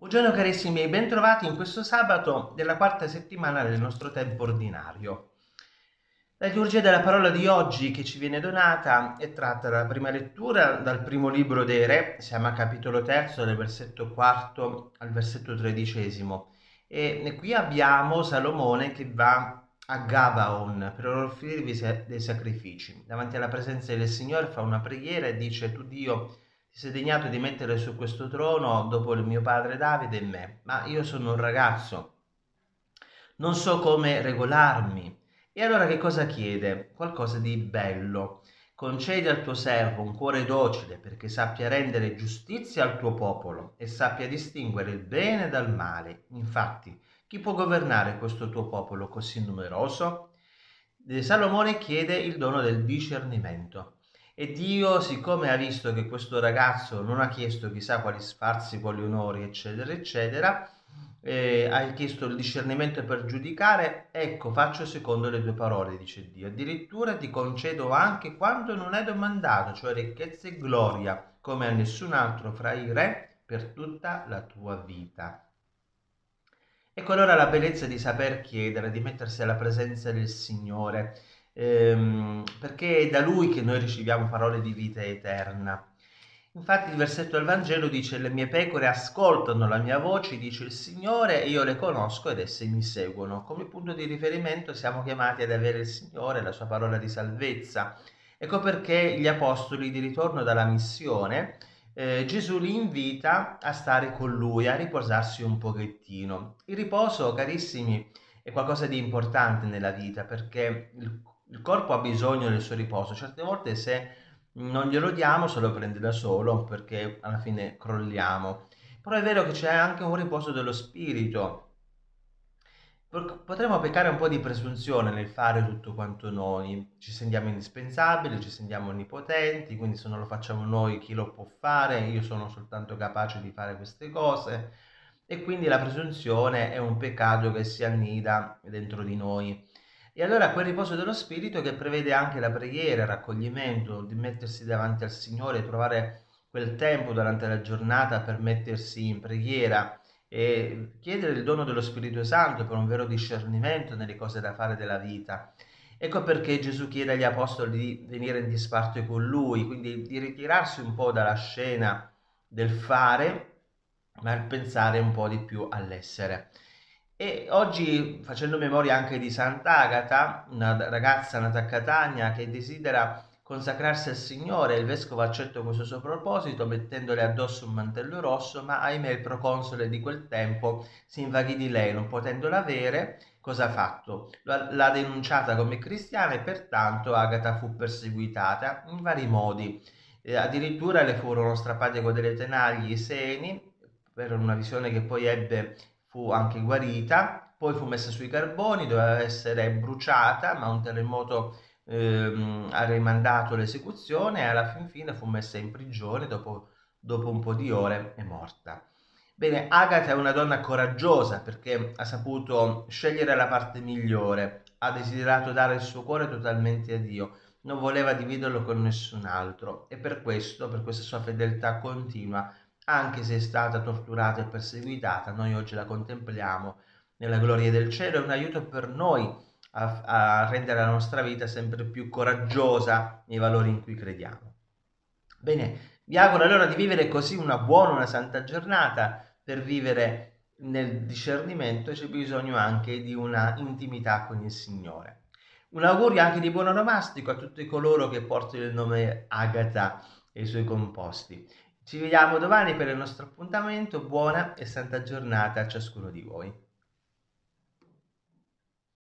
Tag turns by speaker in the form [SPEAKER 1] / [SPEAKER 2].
[SPEAKER 1] Buongiorno carissimi, bentrovati in questo sabato della quarta settimana del nostro tempo ordinario. La liturgia della parola di oggi che ci viene donata è tratta dalla prima lettura dal primo libro dei Re, siamo a capitolo terzo, dal versetto quarto al versetto tredicesimo. E qui abbiamo Salomone che va a Gabaon per offrirvi dei sacrifici. Davanti alla presenza del Signore fa una preghiera e dice: Tu Dio ti sei degnato di mettere su questo trono dopo il mio padre Davide e me, ma io sono un ragazzo, non so come regolarmi. E allora che cosa chiede? Qualcosa di bello. Concedi al tuo servo un cuore docile perché sappia rendere giustizia al tuo popolo e sappia distinguere il bene dal male. Infatti, chi può governare questo tuo popolo così numeroso? Salomone chiede il dono del discernimento. E Dio, siccome ha visto che questo ragazzo non ha chiesto chissà quali sfarzi, quali onori, eccetera, eccetera, eh, ha chiesto il discernimento per giudicare, ecco, faccio secondo le tue parole, dice Dio. Addirittura ti concedo anche quando non è domandato, cioè ricchezza e gloria, come a nessun altro fra i re per tutta la tua vita. Ecco allora la bellezza di saper chiedere, di mettersi alla presenza del Signore ehm, perché è da lui che noi riceviamo parole di vita eterna. Infatti il versetto del Vangelo dice le mie pecore ascoltano la mia voce, dice il Signore, e io le conosco ed esse mi seguono. Come punto di riferimento siamo chiamati ad avere il Signore, la sua parola di salvezza. Ecco perché gli apostoli di ritorno dalla missione, eh, Gesù li invita a stare con lui, a riposarsi un pochettino. Il riposo, carissimi, è qualcosa di importante nella vita perché il il corpo ha bisogno del suo riposo, certe volte se non glielo diamo se lo prende da solo perché alla fine crolliamo. Però è vero che c'è anche un riposo dello spirito. Potremmo peccare un po' di presunzione nel fare tutto quanto noi, ci sentiamo indispensabili, ci sentiamo onnipotenti, quindi se non lo facciamo noi chi lo può fare, io sono soltanto capace di fare queste cose e quindi la presunzione è un peccato che si annida dentro di noi. E allora quel riposo dello spirito che prevede anche la preghiera, il raccoglimento, di mettersi davanti al Signore, trovare quel tempo durante la giornata per mettersi in preghiera e chiedere il dono dello Spirito Santo per un vero discernimento nelle cose da fare della vita. Ecco perché Gesù chiede agli apostoli di venire in disparte con lui, quindi di ritirarsi un po' dalla scena del fare, ma pensare un po' di più all'essere. E oggi, facendo memoria anche di Sant'Agata, una ragazza nata a Catania che desidera consacrarsi al Signore, il vescovo accetta questo suo proposito mettendole addosso un mantello rosso, ma ahimè il proconsole di quel tempo si invaghì di lei, non potendola avere, cosa ha fatto? L'ha denunciata come cristiana e pertanto Agata fu perseguitata in vari modi. Eh, addirittura le furono strappate con delle tenaglie i seni per una visione che poi ebbe fu anche guarita, poi fu messa sui carboni, doveva essere bruciata, ma un terremoto ehm, ha rimandato l'esecuzione e alla fin fine fu messa in prigione, dopo, dopo un po' di ore è morta. Bene, Agatha è una donna coraggiosa perché ha saputo scegliere la parte migliore, ha desiderato dare il suo cuore totalmente a Dio, non voleva dividerlo con nessun altro e per questo, per questa sua fedeltà continua, anche se è stata torturata e perseguitata, noi oggi la contempliamo nella gloria del cielo, è un aiuto per noi a, a rendere la nostra vita sempre più coraggiosa nei valori in cui crediamo. Bene, vi auguro allora di vivere così una buona, una santa giornata, per vivere nel discernimento c'è bisogno anche di una intimità con il Signore. Un augurio anche di buon onomastico a tutti coloro che portano il nome Agata e i suoi composti. Ci vediamo domani per il nostro appuntamento. Buona e santa giornata a ciascuno di voi.